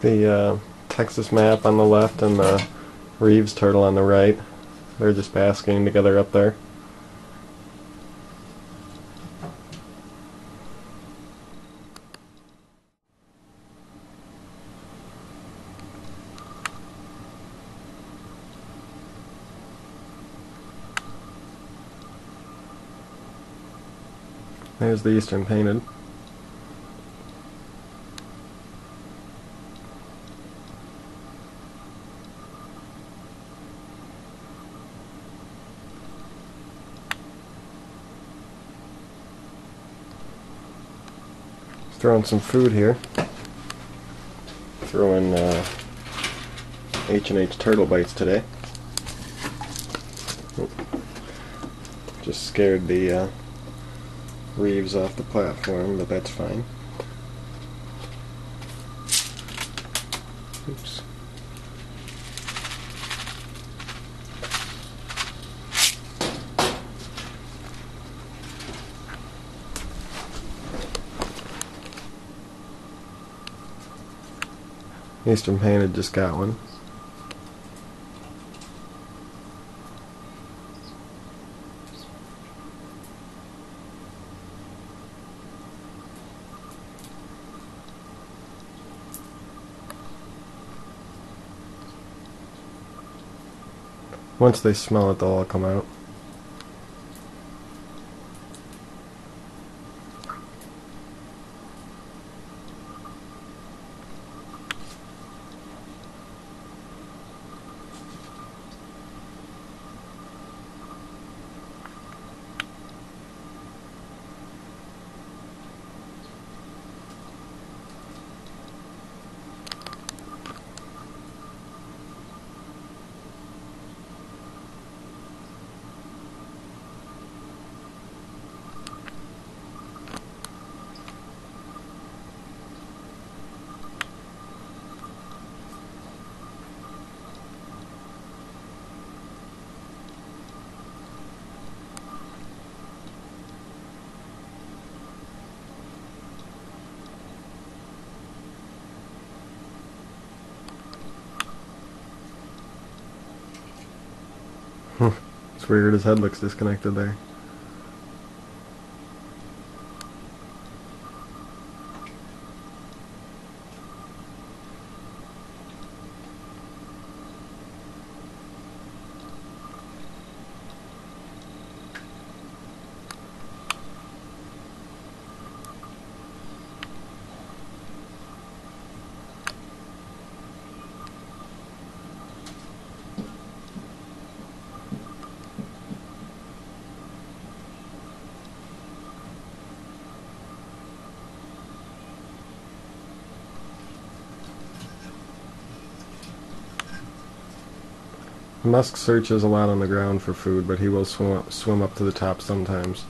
The uh, Texas map on the left and the Reeves turtle on the right. They're just basking together up there. There's the eastern painted. Throwing some food here. Throwing uh, HBH Turtle Bites today. Just scared the uh, Reeves off the platform, but that's fine. Oops. Eastern Painted just got one. Once they smell it, they'll all come out. It's weird, his head looks disconnected there. Musk searches a lot on the ground for food, but he will swim up, swim up to the top sometimes.